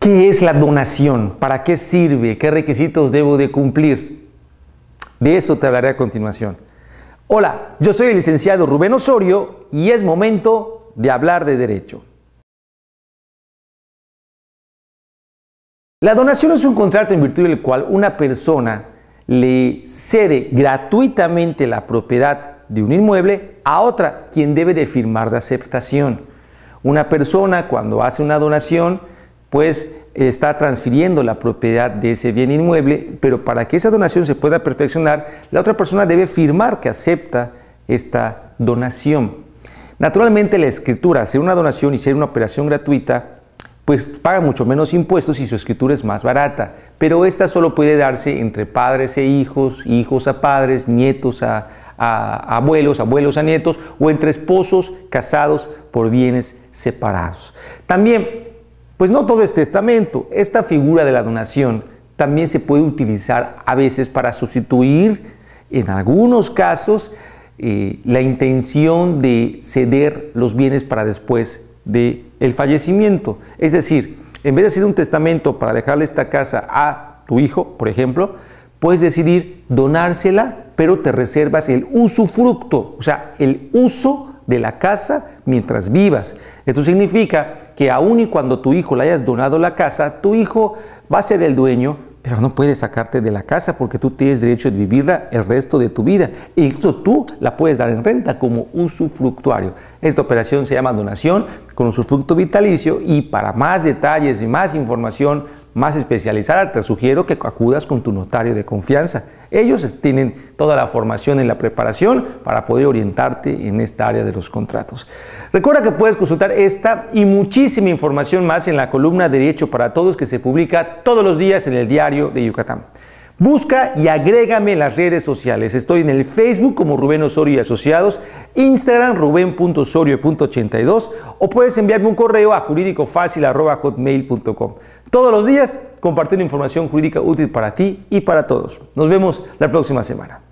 ¿Qué es la donación? ¿Para qué sirve? ¿Qué requisitos debo de cumplir? De eso te hablaré a continuación. Hola, yo soy el licenciado Rubén Osorio y es momento de hablar de derecho. La donación es un contrato en virtud del cual una persona le cede gratuitamente la propiedad de un inmueble a otra, quien debe de firmar de aceptación. Una persona cuando hace una donación, pues está transfiriendo la propiedad de ese bien inmueble, pero para que esa donación se pueda perfeccionar, la otra persona debe firmar que acepta esta donación. Naturalmente la escritura, hacer una donación y ser una operación gratuita, pues paga mucho menos impuestos y su escritura es más barata. Pero esta solo puede darse entre padres e hijos, hijos a padres, nietos a, abuelos, abuelos a nietos, o entre esposos casados por bienes separados. También, pues no todo es testamento. Esta figura de la donación también se puede utilizar a veces para sustituir, en algunos casos, eh, la intención de ceder los bienes para después de el fallecimiento. Es decir, en vez de hacer un testamento para dejarle esta casa a tu hijo, por ejemplo, puedes decidir donársela, pero te reservas el usufructo, o sea, el uso de la casa mientras vivas. Esto significa que aun y cuando tu hijo le hayas donado la casa, tu hijo va a ser el dueño, pero no puedes sacarte de la casa porque tú tienes derecho de vivirla el resto de tu vida. E incluso tú la puedes dar en renta como usufructuario. Esta operación se llama donación con usufructo vitalicio y para más detalles y más información más especializada, te sugiero que acudas con tu notario de confianza. Ellos tienen toda la formación en la preparación para poder orientarte en esta área de los contratos. Recuerda que puedes consultar esta y muchísima información más en la columna Derecho para Todos que se publica todos los días en el diario de Yucatán. Busca y agrégame en las redes sociales. Estoy en el Facebook como Rubén Osorio y Asociados, Instagram rubén.osorio.82 o puedes enviarme un correo a jurídicofácil.hotmail.com. Todos los días compartiendo información jurídica útil para ti y para todos. Nos vemos la próxima semana.